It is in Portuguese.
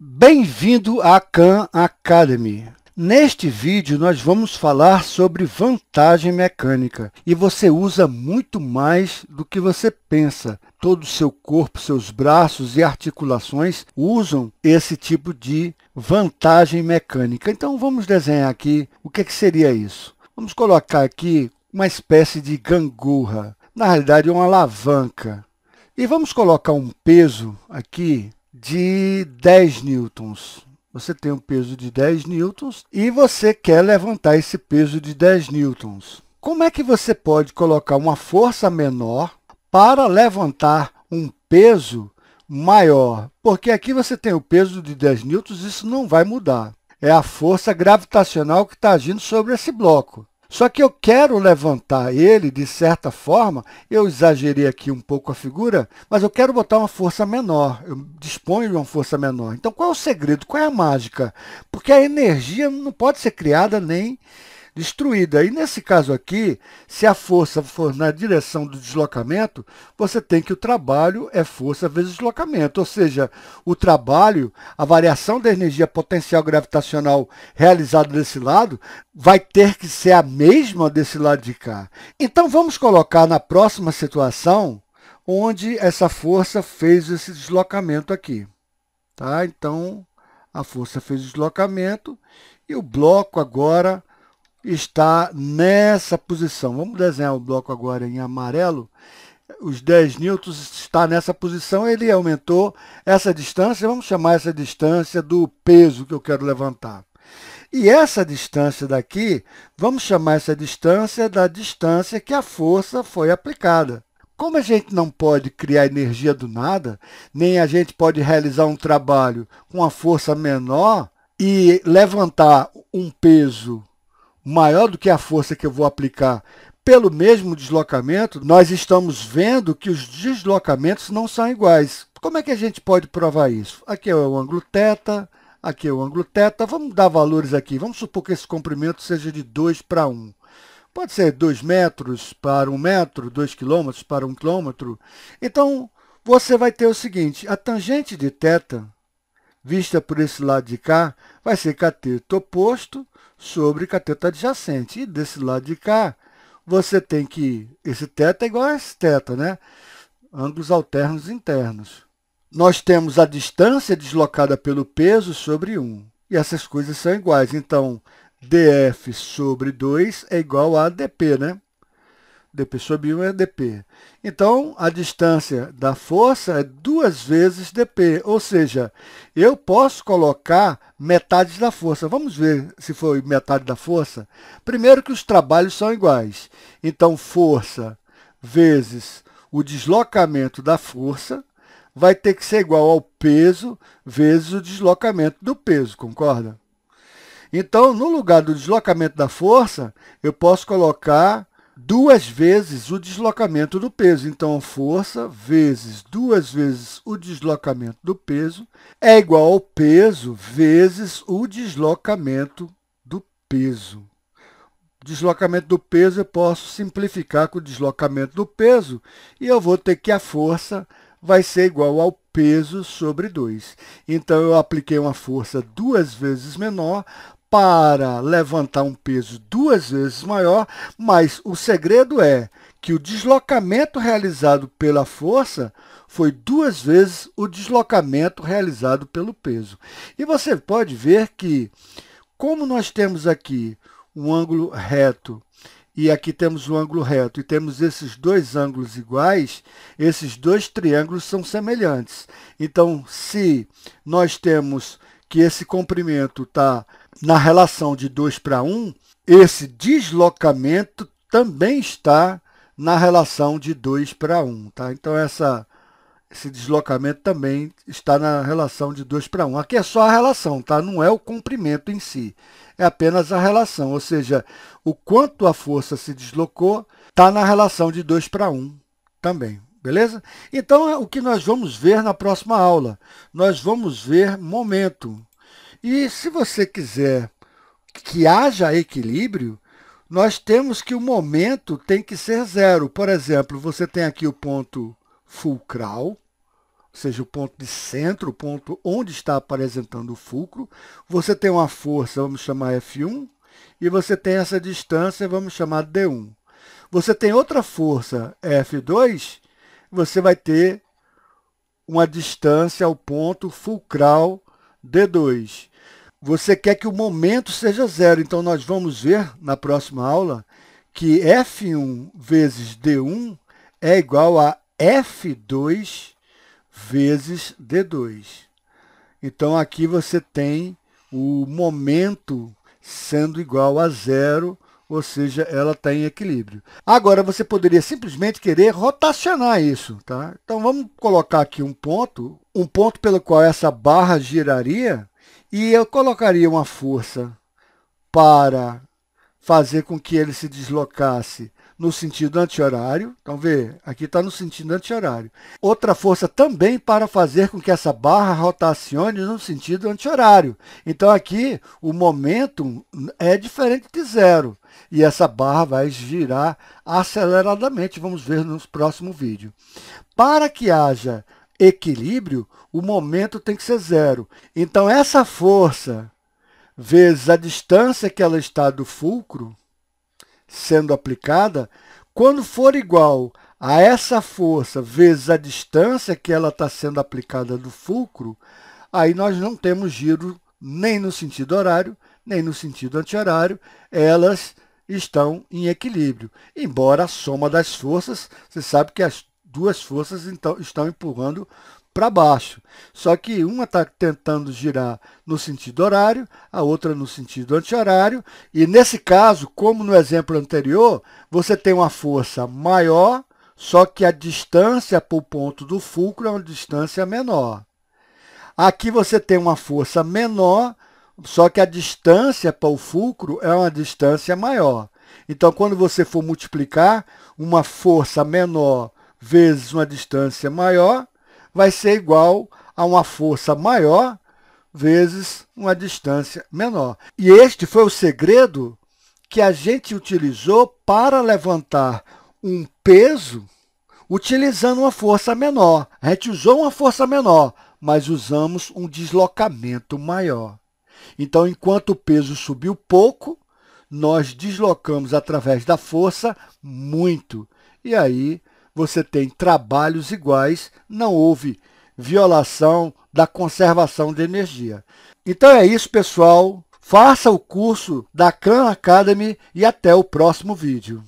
Bem-vindo à Khan Academy. Neste vídeo, nós vamos falar sobre vantagem mecânica e você usa muito mais do que você pensa. Todo o seu corpo, seus braços e articulações usam esse tipo de vantagem mecânica. Então, vamos desenhar aqui o que, que seria isso. Vamos colocar aqui uma espécie de gangorra, na realidade, uma alavanca. E vamos colocar um peso aqui de 10 newtons. Você tem um peso de 10 newtons e você quer levantar esse peso de 10 newtons. Como é que você pode colocar uma força menor para levantar um peso maior? Porque aqui você tem o peso de 10 newtons, isso não vai mudar. É a força gravitacional que está agindo sobre esse bloco. Só que eu quero levantar ele de certa forma, eu exagerei aqui um pouco a figura, mas eu quero botar uma força menor, eu disponho de uma força menor. Então, qual é o segredo? Qual é a mágica? Porque a energia não pode ser criada nem destruída. E nesse caso aqui, se a força for na direção do deslocamento, você tem que o trabalho é força vezes deslocamento, ou seja, o trabalho, a variação da energia potencial gravitacional realizada desse lado, vai ter que ser a mesma desse lado de cá. Então, vamos colocar na próxima situação, onde essa força fez esse deslocamento aqui. Tá? Então, a força fez o deslocamento e o bloco agora está nessa posição. Vamos desenhar o bloco agora em amarelo. Os 10 newtons está nessa posição, ele aumentou essa distância, vamos chamar essa distância do peso que eu quero levantar. E essa distância daqui, vamos chamar essa distância da distância que a força foi aplicada. Como a gente não pode criar energia do nada, nem a gente pode realizar um trabalho com uma força menor e levantar um peso maior do que a força que eu vou aplicar pelo mesmo deslocamento, nós estamos vendo que os deslocamentos não são iguais. Como é que a gente pode provar isso? Aqui é o ângulo θ, aqui é o ângulo θ. Vamos dar valores aqui. Vamos supor que esse comprimento seja de 2 para 1. Pode ser 2 metros para 1 metro, 2 quilômetros para 1 quilômetro. Então, você vai ter o seguinte, a tangente de θ, vista por esse lado de cá, vai ser cateto oposto sobre cateto adjacente. E desse lado de cá, você tem que... Esse θ é igual a esse θ, né? Ângulos alternos internos. Nós temos a distância deslocada pelo peso sobre 1. E essas coisas são iguais. Então, df sobre 2 é igual a dp, né? Dp sobre 1 é dp. Então, a distância da força é duas vezes dp, ou seja, eu posso colocar metade da força. Vamos ver se foi metade da força? Primeiro que os trabalhos são iguais. Então, força vezes o deslocamento da força vai ter que ser igual ao peso vezes o deslocamento do peso, concorda? Então, no lugar do deslocamento da força, eu posso colocar duas vezes o deslocamento do peso. Então, força vezes duas vezes o deslocamento do peso é igual ao peso vezes o deslocamento do peso. Deslocamento do peso eu posso simplificar com o deslocamento do peso e eu vou ter que a força vai ser igual ao peso sobre 2. Então, eu apliquei uma força duas vezes menor para levantar um peso duas vezes maior, mas o segredo é que o deslocamento realizado pela força foi duas vezes o deslocamento realizado pelo peso. E você pode ver que, como nós temos aqui um ângulo reto e aqui temos um ângulo reto e temos esses dois ângulos iguais, esses dois triângulos são semelhantes. Então, se nós temos que esse comprimento está na relação de 2 para 1, esse deslocamento também está na relação de 2 para 1. Tá? Então, essa, esse deslocamento também está na relação de 2 para 1. Aqui é só a relação, tá? não é o comprimento em si, é apenas a relação, ou seja, o quanto a força se deslocou está na relação de 2 para 1 também. Beleza? Então, o que nós vamos ver na próxima aula? Nós vamos ver momento. E se você quiser que haja equilíbrio, nós temos que o momento tem que ser zero. Por exemplo, você tem aqui o ponto fulcral, ou seja, o ponto de centro, o ponto onde está apresentando o fulcro. Você tem uma força, vamos chamar F1, e você tem essa distância, vamos chamar D1. Você tem outra força, F2, você vai ter uma distância ao ponto fulcral D2. Você quer que o momento seja zero, então nós vamos ver na próxima aula que F1 vezes D1 é igual a F2 vezes D2. Então, aqui você tem o momento sendo igual a zero, ou seja, ela está em equilíbrio. Agora, você poderia simplesmente querer rotacionar isso. Tá? Então, vamos colocar aqui um ponto, um ponto pelo qual essa barra giraria, e eu colocaria uma força para fazer com que ele se deslocasse no sentido anti-horário. Então, vê, aqui está no sentido anti-horário. Outra força também para fazer com que essa barra rotacione no sentido anti-horário. Então, aqui o momento é diferente de zero. E essa barra vai girar aceleradamente. Vamos ver no próximo vídeo. Para que haja equilíbrio, o momento tem que ser zero. Então, essa força vezes a distância que ela está do fulcro, sendo aplicada, quando for igual a essa força vezes a distância que ela está sendo aplicada do fulcro, aí nós não temos giro nem no sentido horário, nem no sentido anti-horário, elas estão em equilíbrio. Embora a soma das forças, você sabe que as duas forças então, estão empurrando para baixo. Só que uma está tentando girar no sentido horário, a outra no sentido anti-horário. E nesse caso, como no exemplo anterior, você tem uma força maior, só que a distância para o ponto do fulcro é uma distância menor. Aqui você tem uma força menor, só que a distância para o fulcro é uma distância maior. Então, quando você for multiplicar uma força menor vezes uma distância maior, vai ser igual a uma força maior vezes uma distância menor. E este foi o segredo que a gente utilizou para levantar um peso utilizando uma força menor. A gente usou uma força menor, mas usamos um deslocamento maior. Então, enquanto o peso subiu pouco, nós deslocamos através da força muito. E aí você tem trabalhos iguais, não houve violação da conservação de energia. Então é isso, pessoal. Faça o curso da Khan Academy e até o próximo vídeo.